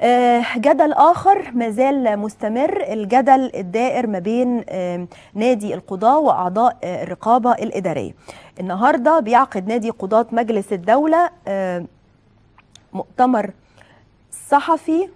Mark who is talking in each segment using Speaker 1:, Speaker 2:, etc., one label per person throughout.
Speaker 1: آه، جدل آخر ما زال مستمر الجدل الدائر ما بين نادي القضاة وأعضاء آه، الرقابة الإدارية. النهاردة بيعقد نادي قضاة مجلس الدولة مؤتمر صحفي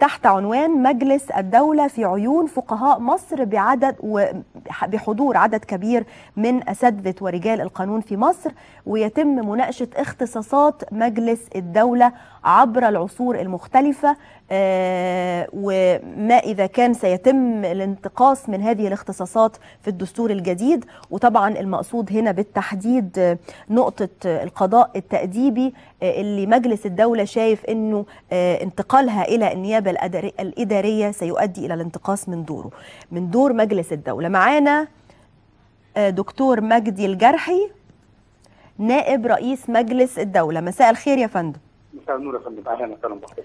Speaker 1: تحت عنوان مجلس الدولة في عيون فقهاء مصر بعدد وبحضور عدد كبير من أساتذة ورجال القانون في مصر ويتم مناقشة اختصاصات مجلس الدولة عبر العصور المختلفة. آه، وما إذا كان سيتم الانتقاص من هذه الاختصاصات في الدستور الجديد. وطبعا المقصود هنا بالتحديد آه، نقطة آه، القضاء التأديبي آه، اللي مجلس الدولة شايف أنه آه، انتقالها إلى النيابة الأداري- الإدارية سيؤدي إلى الانتقاص من دوره. من دور مجلس الدولة. معانا آه، دكتور مجدي الجرحي نائب رئيس مجلس الدولة. مساء الخير يا فندم.
Speaker 2: مساء النور يا فندم. أهلا وسهلا بحضرتك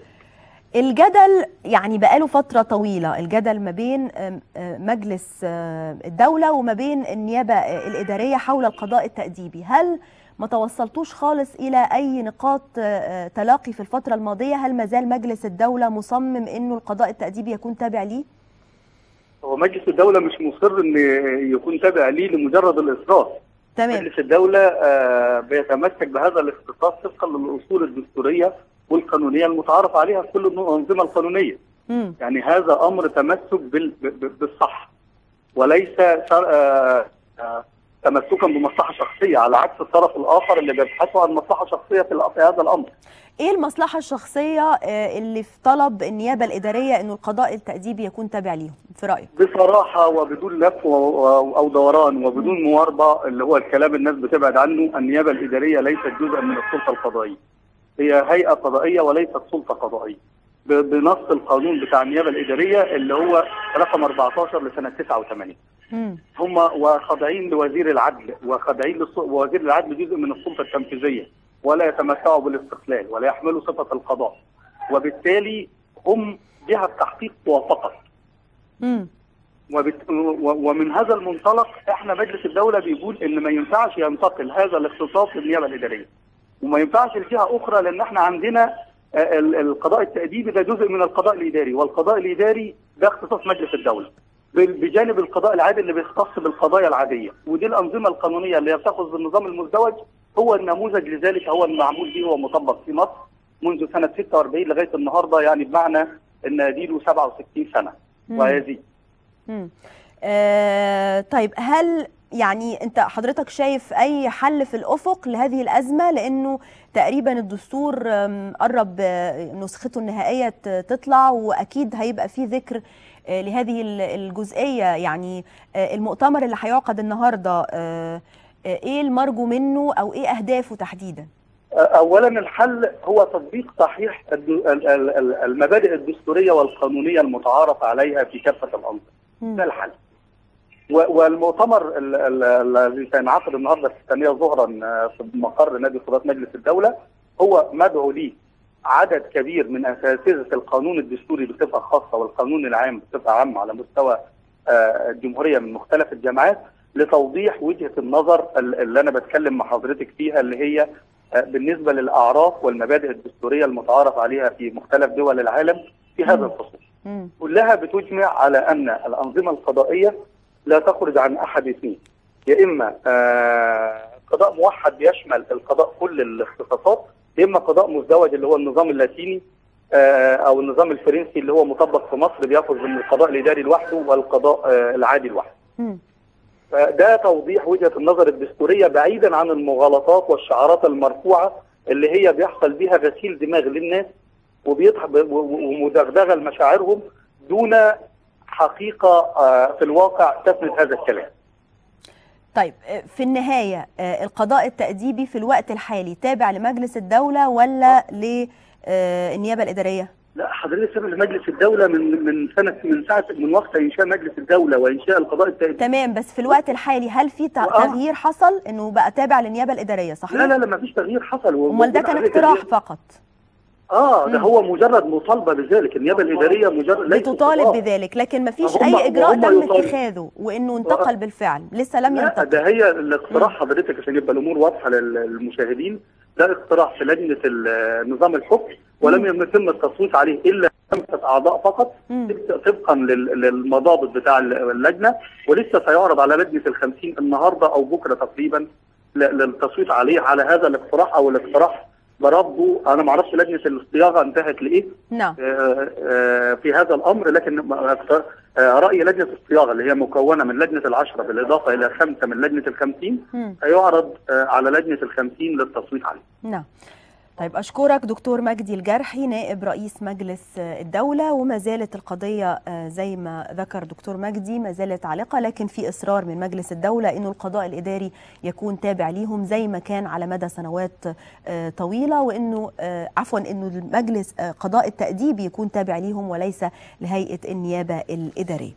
Speaker 1: الجدل يعني بقاله فترة طويلة الجدل ما بين آم، آه، مجلس آه، الدولة وما بين النيابة آه، الإدارية حول القضاء التأديبي. هل ما توصلتوش خالص إلى أي نقاط آه، آه، تلاقي في الفترة الماضية؟ هل ما زال مجلس الدولة مصمم أنه القضاء التأديبي يكون تابع ليه؟
Speaker 2: هو مجلس الدولة مش مصر إن يكون تابع ليه لمجرد الإصرار.
Speaker 1: تمام.
Speaker 2: مجلس الدولة آه، بيتمسك بهذا الاختصاص طبقا للأصول الدستورية والقانونية المتعارف عليها في كل الأنظمة القانونية.
Speaker 1: مم.
Speaker 2: يعني هذا أمر تمسك بالصح. وليس شر- تمسكا بمصلحة شخصية على عكس الطرف الآخر اللي بيبحثوا عن مصلحة شخصية في هذا الأمر.
Speaker 1: إيه المصلحة الشخصية آه، اللي في طلب النيابة الإدارية أنه القضاء التأديبي يكون تابع ليهم؟ في رأيك؟
Speaker 2: بصراحة وبدون لف و- و- أو دوران وبدون مواربة اللي هو الكلام الناس بتبعد عنه النيابة الإدارية ليست جزءا من السلطة القضائية. هي هيئة قضائية وليست سلطة قضائية. ب- بنص القانون بتاع النيابة الإدارية اللي هو رقم 14 لسنة 89
Speaker 1: مم.
Speaker 2: هم وخاضعين لوزير العدل وخاضعين ووزير العدل جزء من السلطة التنفيذية ولا يتمتعوا بالاستقلال ولا يحملوا صفة القضاء وبالتالي هم جهة تحقيق فقط
Speaker 1: مم.
Speaker 2: وبت... و- ومن هذا المنطلق إحنا مجلس الدولة بيقول إن ما ينفعش ينتقل هذا الاختصاص للنيابة الإدارية وما ينفعش لجهة أخرى لأن إحنا عندنا القضاء التاديبي ده جزء من القضاء الإداري والقضاء الإداري ده اختصاص مجلس الدولة بال- بجانب القضاء العادي اللي بيختص بالقضايا العادية ودي الأنظمة القانونية اللي بتأخذ بالنظام المزدوج هو النموذج لذلك هو المعمول به ومطبق في مصر منذ سنة 46 لغاية النهارده يعني بمعنى إن اديله 67 سنة
Speaker 1: مم.
Speaker 2: ويزيد.
Speaker 1: آه طيب هل يعني انت حضرتك شايف اي حل في الأفق لهذه الأزمة لأنه تقريبا الدستور قرب آه، نسخته النهائية تطلع وأكيد هيبقى فيه ذكر آه، لهذه ال- الجزئية يعني آه، المؤتمر اللي هيعقد النهارده إيه المرجو منه أو إيه أهدافه تحديدا؟
Speaker 2: اولا الحل هو تطبيق صحيح المبادئ الدستورية والقانونية المتعارف عليها في كافة
Speaker 1: الأنظمة.
Speaker 2: ده الحل والمؤتمر ال- ال- الذي سينعقد النهارده في الثانية ظهرا آه، في مقر نادي قضاه مجلس الدولة هو مدعو ليه عدد كبير من أساتذة القانون الدستوري بصفة خاصة والقانون العام بصفة عامة على مستوى آه، الجمهورية من مختلف الجامعات لتوضيح وجهة النظر ال- اللي أنا بتكلم مع حضرتك فيها اللي هي آه، بالنسبة للأعراف والمبادئ الدستورية المتعارف عليها في مختلف دول العالم في هذا. الخصوص. كلها بتجمع على أن الأنظمة القضائية لا تخرج عن أحد اثنين يا إما آه، قضاء موحد بيشمل القضاء كل الاختصاصات يا إما قضاء مزدوج اللي هو النظام اللاتيني آه، أو النظام الفرنسي اللي هو مطبق في مصر بياخذ من القضاء الإداري لوحده والقضاء آه، العادي لوحده. فده توضيح وجهة النظر الدستورية بعيدا عن المغالطات والشعارات المرفوعة اللي هي بيحصل بيها غسيل دماغ للناس وبيضحك ومدغدغة لمشاعرهم دون حقيقة آه، في الواقع تسند هذا الكلام.
Speaker 1: طيب آه، في النهاية آه، القضاء التأديبي في الوقت الحالي تابع لمجلس الدولة ولا للنيابة الإدارية؟
Speaker 2: لا حضرتك سبب لمجلس الدولة من من سنة من ساعة من وقت إنشاء مجلس الدولة وإنشاء القضاء التأديبي
Speaker 1: تمام بس في الوقت الحالي هل في. تغيير حصل إنه بقى تابع للنيابة الإدارية صحيح؟
Speaker 2: لا لا لا ما فيش تغيير حصل
Speaker 1: أمال ده كان اقتراح. فقط
Speaker 2: آه ده. هو مجرد مطالبه بذلك النيابة الإدارية مجرد
Speaker 1: بتطالب. بذلك لكن ما فيش أي
Speaker 2: إجراء
Speaker 1: تم. اتخاذه وإنه انتقل بالفعل لسه لم
Speaker 2: لا
Speaker 1: ينتقل
Speaker 2: ده هي الاقتراح حضرتك عشان يبقى الأمور واضحة لل- للمشاهدين ده اقتراح في لجنة نظام الحكم ولم يتم التصويت عليه إلا خمسه أعضاء فقط. طبقا لل- للمضابط بتاع اللجنة ولسه سيعرض على لجنة الخمسين النهارده أو بكرة تقريبا للتصويت عليه على هذا الاقتراح أو الاقتراح برفضه أنا ما أعرفش لجنة الصياغة انتهت لإيه.
Speaker 1: نعم.
Speaker 2: آه، آه، في هذا الأمر لكن آه، رأي لجنة الصياغة اللي هي مكونة من لجنة العشرة بالإضافة إلى خمسة من لجنة الخمسين آه، على لجنة الخمسين للتصويت عليه.
Speaker 1: نعم. طيب أشكرك دكتور مجدي الجرحي نائب رئيس مجلس الدولة وما زالت القضية آه، زي ما ذكر دكتور مجدي ما زالت عالقة لكن في إصرار من مجلس الدولة أنه القضاء الإداري يكون تابع ليهم زي ما كان على مدى سنوات آه، طويلة وأنه آه، عفوا أنه المجلس قضاء التأديب يكون تابع ليهم وليس لهيئة النيابة الإدارية.